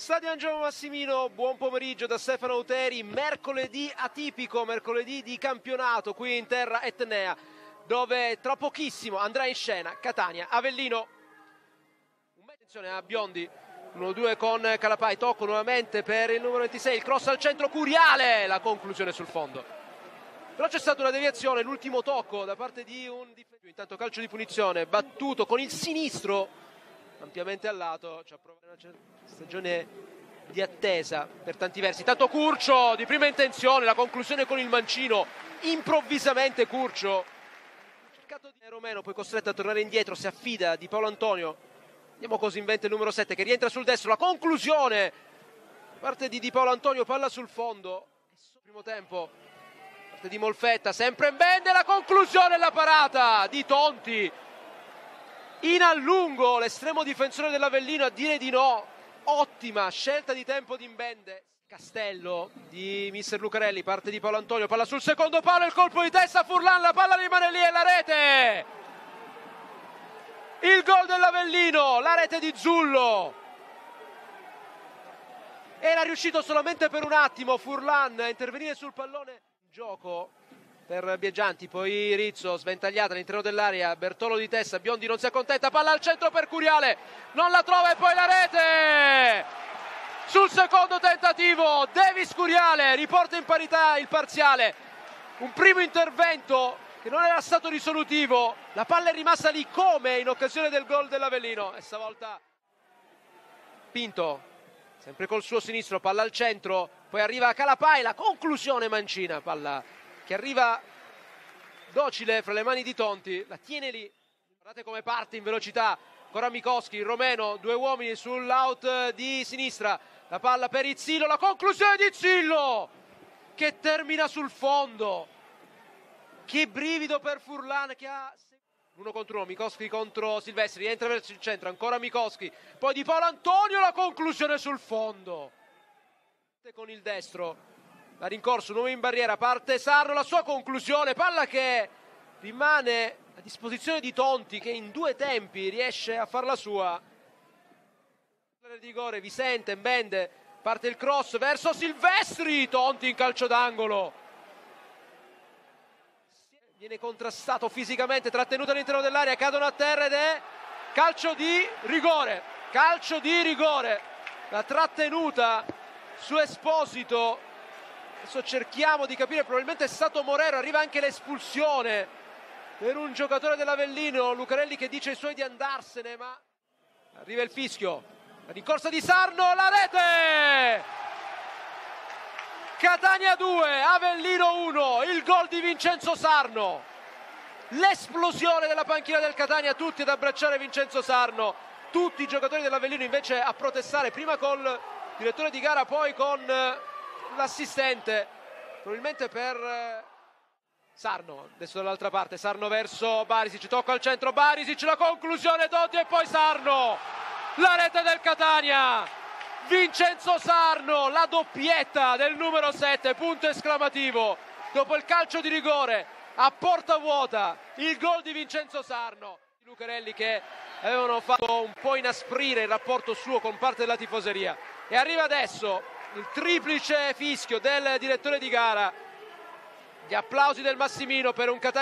Stadio Angelo Massimino, buon pomeriggio da Stefano Uteri, mercoledì atipico, mercoledì di campionato qui in terra etnea, dove tra pochissimo andrà in scena Catania, Avellino. Attenzione a Biondi, 1-2 con Calapai, tocco nuovamente per il numero 26, il cross al centro Curiale, la conclusione sul fondo. Però c'è stata una deviazione, l'ultimo tocco da parte di un difensore, intanto calcio di punizione, battuto con il sinistro ampiamente al lato, ci ha provato una stagione di attesa per tanti versi. Tanto Curcio di prima intenzione, la conclusione con il mancino, improvvisamente Curcio. Cercato di Romeno, poi costretto a tornare indietro, si affida di Paolo Antonio. Andiamo così in vente il numero 7 che rientra sul destro, la conclusione parte di Di Paolo Antonio, palla sul fondo. Primo tempo, parte di Molfetta, sempre in bende, la conclusione e la parata di Tonti in allungo l'estremo difensore dell'Avellino a dire di no. Ottima scelta di tempo di Imbende Castello di mister Lucarelli parte di Paolo Antonio palla sul secondo palo il colpo di testa Furlan la palla rimane lì e la rete! Il gol dell'Avellino la rete di Zullo. Era riuscito solamente per un attimo Furlan a intervenire sul pallone. Gioco per Bieggianti, poi Rizzo sventagliata all'interno dell'area, Bertolo di testa, Biondi non si accontenta, palla al centro per Curiale, non la trova e poi la rete! Sul secondo tentativo Davis Curiale riporta in parità il parziale, un primo intervento che non era stato risolutivo, la palla è rimasta lì come in occasione del gol dell'Avellino e stavolta Pinto, sempre col suo sinistro, palla al centro, poi arriva Calapai, la conclusione mancina, palla che arriva docile fra le mani di Tonti, la tiene lì, guardate come parte in velocità, ancora Mikowski, Romeno, due uomini sull'out di sinistra, la palla per Izzillo, la conclusione di Izzillo che termina sul fondo, che brivido per Furlan che ha uno contro uno, Mikowski contro Silvestri, entra verso il centro, ancora Mikowski, poi di Paolo Antonio la conclusione sul fondo. Con il destro la rincorso, nuovo in barriera, parte Sarno, la sua conclusione, palla che rimane a disposizione di Tonti che in due tempi riesce a far la sua. Rigore, Vicente, Mbende, parte il cross verso Silvestri, Tonti in calcio d'angolo. Viene contrastato fisicamente, trattenuto all'interno dell'area, cadono a terra ed è calcio di rigore, calcio di rigore. La trattenuta su Esposito Adesso cerchiamo di capire, probabilmente è stato Morero, arriva anche l'espulsione per un giocatore dell'Avellino, Lucarelli che dice ai suoi di andarsene, ma arriva il fischio, la rincorsa di Sarno, la rete! Catania 2, Avellino 1, il gol di Vincenzo Sarno. L'esplosione della panchina del Catania, tutti ad abbracciare Vincenzo Sarno, tutti i giocatori dell'Avellino invece a protestare, prima col direttore di gara, poi con l'assistente, probabilmente per eh, Sarno, adesso dall'altra parte, Sarno verso Barisic, tocca al centro Barisic, la conclusione Dotti e poi Sarno, la rete del Catania, Vincenzo Sarno, la doppietta del numero 7, punto esclamativo, dopo il calcio di rigore a porta vuota, il gol di Vincenzo Sarno. Lucarelli che avevano fatto un po' inasprire il rapporto suo con parte della tifoseria. E arriva adesso il triplice fischio del direttore di gara. Gli applausi del Massimino per un Catania.